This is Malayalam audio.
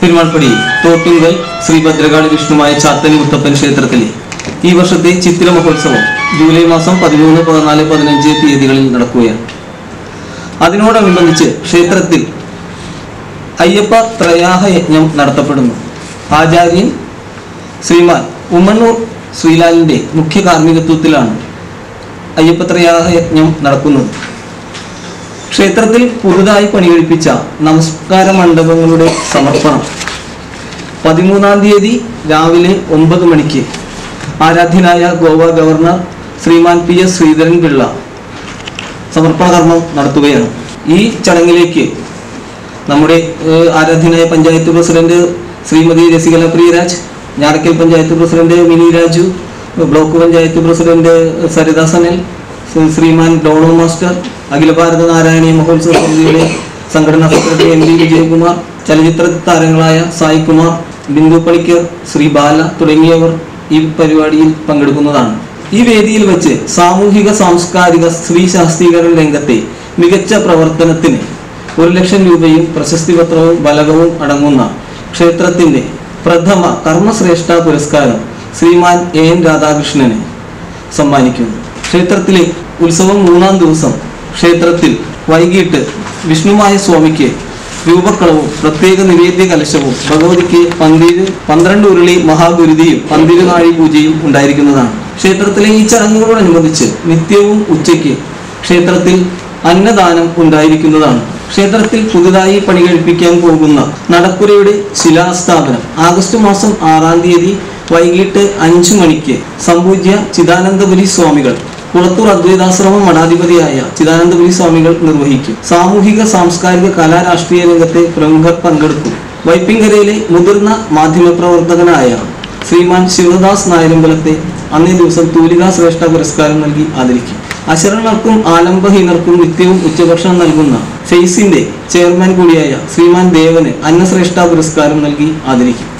പെരുമാൾപ്പടി തോട്ടുങ്കൽ ശ്രീ ഭദ്രകാളി വിഷ്ണുമായ ചാത്തനി മുത്തപ്പൻ ക്ഷേത്രത്തിലെ ഈ വർഷത്തെ ചിത്തിര മഹോത്സവം ജൂലൈ മാസം പതിമൂന്ന് പതിനാല് പതിനഞ്ച് തീയതികളിൽ നടക്കുകയാണ്. അതിനോടനുബന്ധിച്ച് ക്ഷേത്രത്തിൽ അയ്യപ്പ ത്രയാഹ യജ്ഞം നടത്തപ്പെടുന്നു. ആചാര്യൻ ശ്രീമാൻ ഉമ്മണ്ണൂർ ശ്രീലാലിന്റെ മുഖ്യ കാർമ്മികത്വത്തിലാണ് അയ്യപ്പത്രയാഹ യജ്ഞം നടക്കുന്നത്. ക്ഷേത്രത്തിൽ പുതുതായി പണികഴിപ്പിച്ച നമസ്കാര മണ്ഡപങ്ങളുടെ സമർപ്പണം. പതിമൂന്നാം തീയതി രാവിലെ ഒമ്പത് മണിക്ക് ആരാധ്യനായ Goa governor Sriman P S Sreedharan Pillai സമർപ്പണ കർമ്മം നടത്തുകയാണ്. ഈ ചടങ്ങിലേക്ക് നമ്മുടെ ആരാധ്യനായ panchayat president Srimathi Rasikala Priyaraj Njarakkal panchayat president Mini Raju block panchayat president Saritha Sanal Sriman Dono master അഖില ഭാരത നാരായണീയ മഹോത്സവ സമിതിയുടെ സംഘടനാ സെക്രട്ടറി എം ഡി വിജയകുമാർ ചലച്ചിത്ര താരങ്ങളായ സായികുമാർ ബിന്ദു പണിക്കർ ശ്രീ ബാല തുടങ്ങിയവർ ഈ പരിപാടിയിൽ പങ്കെടുക്കുന്നതാണ്. ഈ വേദിയിൽ വെച്ച് സാമൂഹിക സാംസ്കാരിക സ്ത്രീ ശാസ്ത്രീകരണ രംഗത്തെ മികച്ച പ്രവർത്തനത്തിന് ഒരു ലക്ഷം രൂപയും പ്രശസ്തി പത്രവും ബലകവും അടങ്ങുന്ന ക്ഷേത്രത്തിന്റെ പ്രഥമ കർമ്മശ്രേഷ്ഠ പുരസ്കാരം ശ്രീമാൻ എ എൻ രാധാകൃഷ്ണന് സമ്മാനിക്കുന്നു. ക്ഷേത്രത്തിലെ ഉത്സവം മൂന്നാം ദിവസം ക്ഷേത്രത്തിൽ വൈകിട്ട് വിഷ്ണുമായ സ്വാമിക്ക് രൂപക്കളവും പ്രത്യേക നിവേദ്യ കലശവും ഭഗവതിക്ക് പന്തിര് പന്ത്രണ്ട് ഉരുളി മഹാഗുരുതിയും പന്തിരുനാഴി പൂജയും ഉണ്ടായിരിക്കുന്നതാണ്. ക്ഷേത്രത്തിലെ ഈ ചടങ്ങുകളോടനുബന്ധിച്ച് നിത്യവും ഉച്ചയ്ക്ക് ക്ഷേത്രത്തിൽ അന്നദാനം ഉണ്ടായിരിക്കുന്നതാണ്. ക്ഷേത്രത്തിൽ പുതുതായി പണി കഴിപ്പിക്കാൻ പോകുന്ന നടപ്പുരയുടെ ശിലാസ്ഥാപനം ആഗസ്റ്റ് മാസം ആറാം തീയതി വൈകിട്ട് അഞ്ചു മണിക്ക് സംപൂജ്യ ചിദാനന്ദപുരി സ്വാമികൾ കുളത്തൂർ അദ്വൈതാശ്രമം മഠാധിപതിയായ ചിദാനന്ദപുരി സ്വാമികൾ നിർവഹിക്കും. സാമൂഹിക സാംസ്കാരിക കലാ രാഷ്ട്രീയ രംഗത്തെ പ്രമുഖർ പങ്കെടുക്കും. വൈപ്പിങ്കരയിലെ മുതിർന്ന മാധ്യമപ്രവർത്തകനായ ശ്രീമാൻ ശിവദാസ് നായരമ്പലത്തെ അന്നേ ദിവസം തൂലികാ ശ്രേഷ്ഠ പുരസ്കാരം നൽകി ആദരിക്കും. അശരണർക്കും ആലംബഹീനർക്കും നിത്യവും ഉച്ചഭക്ഷണം നൽകുന്ന ഫെയ്സിന്റെ ചെയർമാൻ കൂടിയായ ശ്രീമാൻ ദേവന് അന്നശ്രേഷ്ഠ പുരസ്കാരം നൽകി ആദരിക്കും.